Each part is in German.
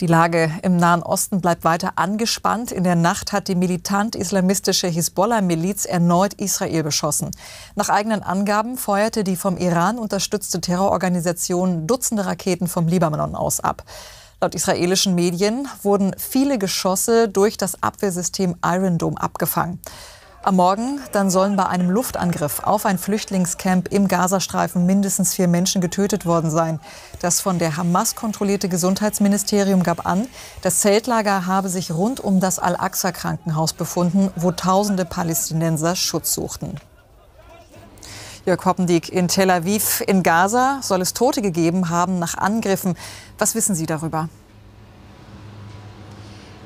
Die Lage im Nahen Osten bleibt weiter angespannt. In der Nacht hat die militant-islamistische Hisbollah-Miliz erneut Israel beschossen. Nach eigenen Angaben feuerte die vom Iran unterstützte Terrororganisation Dutzende Raketen vom Libanon aus ab. Laut israelischen Medien wurden viele Geschosse durch das Abwehrsystem Iron Dome abgefangen. Am Morgen dann sollen bei einem Luftangriff auf ein Flüchtlingscamp im Gazastreifen mindestens vier Menschen getötet worden sein. Das von der Hamas kontrollierte Gesundheitsministerium gab an, das Zeltlager habe sich rund um das Al-Aqsa-Krankenhaus befunden, wo tausende Palästinenser Schutz suchten. Jörg Hoppendiek in Tel Aviv in Gaza soll es Tote gegeben haben nach Angriffen. Was wissen Sie darüber?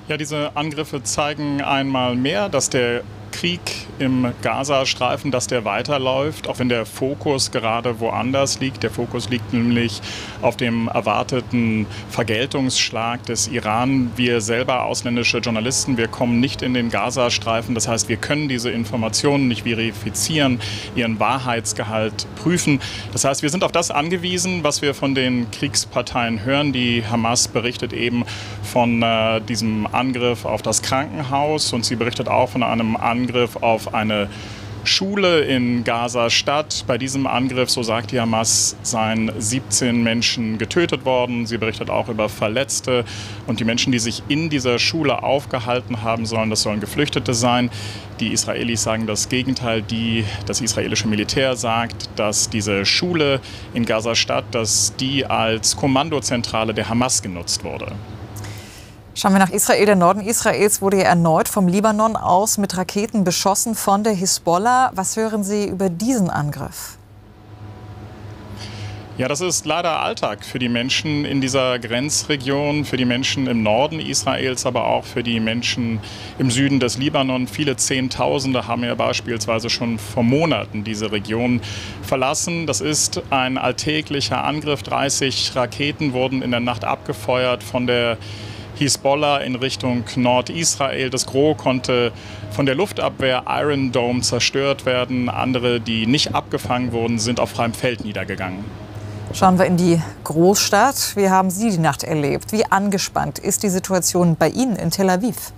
Ja, diese Angriffe zeigen einmal mehr, dass der Krieg im Gazastreifen, dass der weiterläuft, auch wenn der Fokus gerade woanders liegt. Der Fokus liegt nämlich auf dem erwarteten Vergeltungsschlag des Iran. Wir selber, ausländische Journalisten, wir kommen nicht in den Gazastreifen. Das heißt, wir können diese Informationen nicht verifizieren, ihren Wahrheitsgehalt prüfen. Das heißt, wir sind auf das angewiesen, was wir von den Kriegsparteien hören. Die Hamas berichtet eben von äh, diesem Angriff auf das Krankenhaus und sie berichtet auch von einem Angriff auf eine Schule in Gaza-Stadt. Bei diesem Angriff, so sagt die Hamas, seien 17 Menschen getötet worden. Sie berichtet auch über Verletzte. Und die Menschen, die sich in dieser Schule aufgehalten haben sollen, das sollen Geflüchtete sein. Die Israelis sagen das Gegenteil. Die, das israelische Militär sagt, dass diese Schule in Gaza-Stadt, dass die als Kommandozentrale der Hamas genutzt wurde. Schauen wir nach Israel. Der Norden Israels wurde ja erneut vom Libanon aus mit Raketen beschossen von der Hisbollah. Was hören Sie über diesen Angriff? Ja, das ist leider Alltag für die Menschen in dieser Grenzregion, für die Menschen im Norden Israels, aber auch für die Menschen im Süden des Libanon. Viele Zehntausende haben ja beispielsweise schon vor Monaten diese Region verlassen. Das ist ein alltäglicher Angriff. 30 Raketen wurden in der Nacht abgefeuert von der Hisbollah in Richtung Nordisrael. Das Gros konnte von der Luftabwehr Iron Dome zerstört werden. Andere, die nicht abgefangen wurden, sind auf freiem Feld niedergegangen. Schauen wir in die Großstadt. Wie haben Sie die Nacht erlebt? Wie angespannt ist die Situation bei Ihnen in Tel Aviv?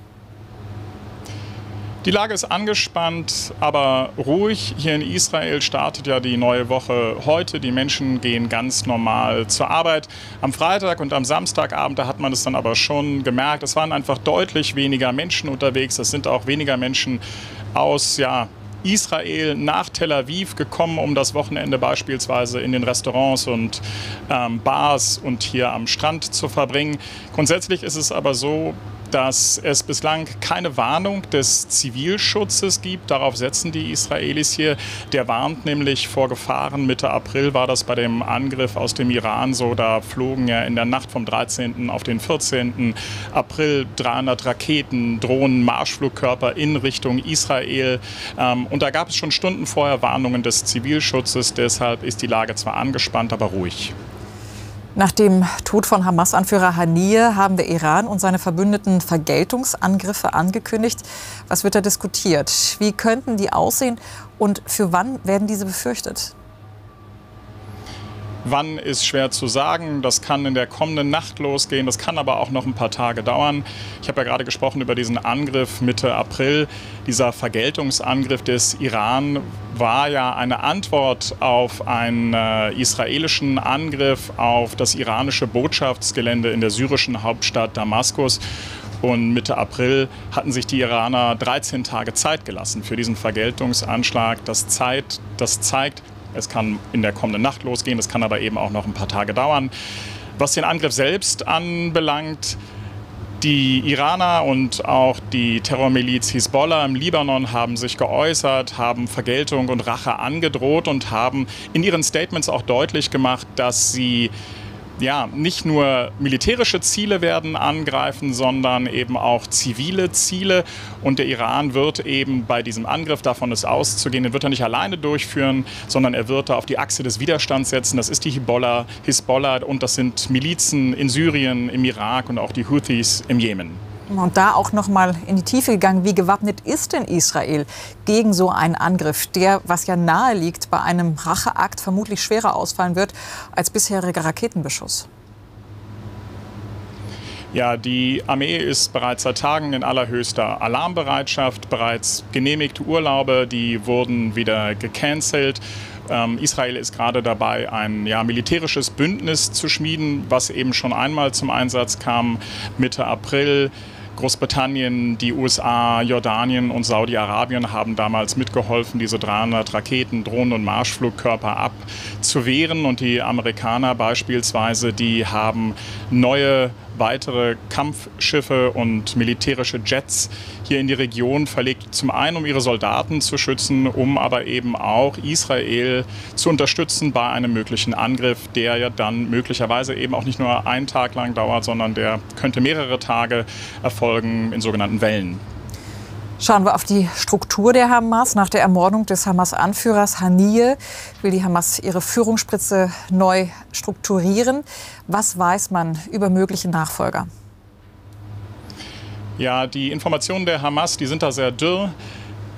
Die Lage ist angespannt, aber ruhig. Hier in Israel startet ja die neue Woche heute. Die Menschen gehen ganz normal zur Arbeit. Am Freitag und am Samstagabend, da hat man es dann aber schon gemerkt, es waren einfach deutlich weniger Menschen unterwegs. Es sind auch weniger Menschen aus ja, Israel nach Tel Aviv gekommen, um das Wochenende beispielsweise in den Restaurants und ähm, Bars und hier am Strand zu verbringen. Grundsätzlich ist es aber so, dass es bislang keine Warnung des Zivilschutzes gibt. Darauf setzen die Israelis hier. Der warnt nämlich vor Gefahren. Mitte April war das bei dem Angriff aus dem Iran so. Da flogen ja in der Nacht vom 13. auf den 14. April 300 Raketen, Drohnen, Marschflugkörper in Richtung Israel. Ähm, und da gab es schon Stunden vorher Warnungen des Zivilschutzes. Deshalb ist die Lage zwar angespannt, aber ruhig. Nach dem Tod von Hamas-Anführer Haniyeh haben der Iran und seine Verbündeten Vergeltungsangriffe angekündigt. Was wird da diskutiert? Wie könnten die aussehen und für wann werden diese befürchtet? Wann ist schwer zu sagen. Das kann in der kommenden Nacht losgehen. Das kann aber auch noch ein paar Tage dauern. Ich habe ja gerade gesprochen über diesen Angriff Mitte April. Dieser Vergeltungsangriff des Iran war ja eine Antwort auf einen äh, israelischen Angriff auf das iranische Botschaftsgelände in der syrischen Hauptstadt Damaskus. Und Mitte April hatten sich die Iraner 13 Tage Zeit gelassen für diesen Vergeltungsanschlag. Das, Zeit, das zeigt, es kann in der kommenden Nacht losgehen, es kann aber eben auch noch ein paar Tage dauern. Was den Angriff selbst anbelangt, die Iraner und auch die Terrormiliz Hisbollah im Libanon haben sich geäußert, haben Vergeltung und Rache angedroht und haben in ihren Statements auch deutlich gemacht, dass sie ja, nicht nur militärische Ziele werden angreifen, sondern eben auch zivile Ziele. Und der Iran wird eben bei diesem Angriff, davon ist auszugehen, den wird er nicht alleine durchführen, sondern er wird da auf die Achse des Widerstands setzen. Das ist die Hezbollah, Hisbollah und das sind Milizen in Syrien, im Irak und auch die Houthis im Jemen. Und da auch noch mal in die Tiefe gegangen, wie gewappnet ist denn Israel gegen so einen Angriff, der, was ja nahe liegt, bei einem Racheakt vermutlich schwerer ausfallen wird als bisheriger Raketenbeschuss? Ja, die Armee ist bereits seit Tagen in allerhöchster Alarmbereitschaft. Bereits genehmigte Urlaube, die wurden wieder gecancelt. Ähm, Israel ist gerade dabei, ein ja, militärisches Bündnis zu schmieden, was eben schon einmal zum Einsatz kam Mitte April. Großbritannien, die USA, Jordanien und Saudi-Arabien haben damals mitgeholfen, diese 300 Raketen, Drohnen und Marschflugkörper abzuwehren. Und die Amerikaner beispielsweise, die haben neue weitere Kampfschiffe und militärische Jets hier in die Region verlegt. Zum einen, um ihre Soldaten zu schützen, um aber eben auch Israel zu unterstützen bei einem möglichen Angriff, der ja dann möglicherweise eben auch nicht nur einen Tag lang dauert, sondern der könnte mehrere Tage erfolgen in sogenannten Wellen. Schauen wir auf die Struktur der Hamas. Nach der Ermordung des Hamas-Anführers Haniyeh will die Hamas ihre Führungsspitze neu strukturieren. Was weiß man über mögliche Nachfolger? Ja, die Informationen der Hamas, die sind da sehr dürr.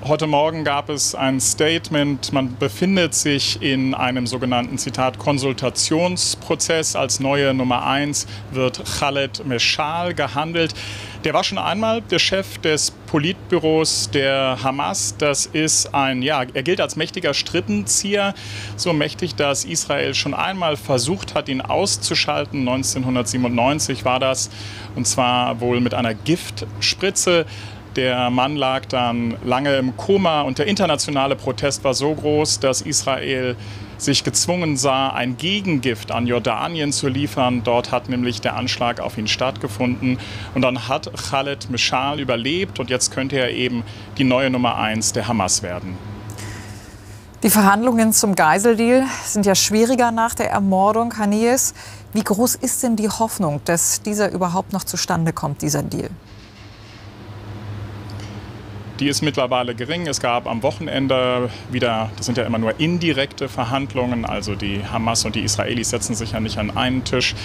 Heute Morgen gab es ein Statement, man befindet sich in einem sogenannten Zitat Konsultationsprozess. Als neue Nummer eins wird Khaled Meshal gehandelt. Der war schon einmal der Chef des Politbüros der Hamas. Das ist ein, ja, er gilt als mächtiger Strittenzieher, so mächtig, dass Israel schon einmal versucht hat, ihn auszuschalten. 1997 war das, und zwar wohl mit einer Giftspritze. Der Mann lag dann lange im Koma und der internationale Protest war so groß, dass Israel sich gezwungen sah, ein Gegengift an Jordanien zu liefern. Dort hat nämlich der Anschlag auf ihn stattgefunden. Und dann hat Khaled Mishal überlebt und jetzt könnte er eben die neue Nummer eins der Hamas werden. Die Verhandlungen zum Geiseldeal sind ja schwieriger nach der Ermordung Haniyes. Wie groß ist denn die Hoffnung, dass dieser überhaupt noch zustande kommt, dieser Deal? Die ist mittlerweile gering. Es gab am Wochenende wieder, das sind ja immer nur indirekte Verhandlungen, also die Hamas und die Israelis setzen sich ja nicht an einen Tisch,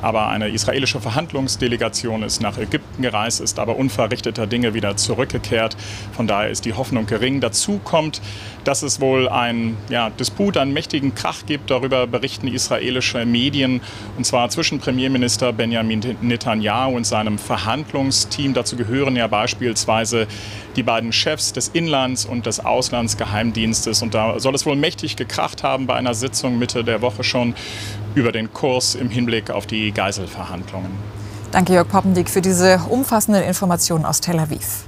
aber eine israelische Verhandlungsdelegation ist nach Ägypten gereist, ist aber unverrichteter Dinge wieder zurückgekehrt. Von daher ist die Hoffnung gering. Dazu kommt, dass es wohl ein ja, Disput, einen mächtigen Krach gibt. Darüber berichten israelische Medien, und zwar zwischen Premierminister Benjamin Netanyahu und seinem Verhandlungsteam. Dazu gehören ja beispielsweise die beiden Chefs des Inlands- und des Auslandsgeheimdienstes. Und da soll es wohl mächtig gekracht haben bei einer Sitzung Mitte der Woche schon über den Kurs im Hinblick auf die Geiselverhandlungen. Danke, Jörg Poppendick, für diese umfassenden Informationen aus Tel Aviv.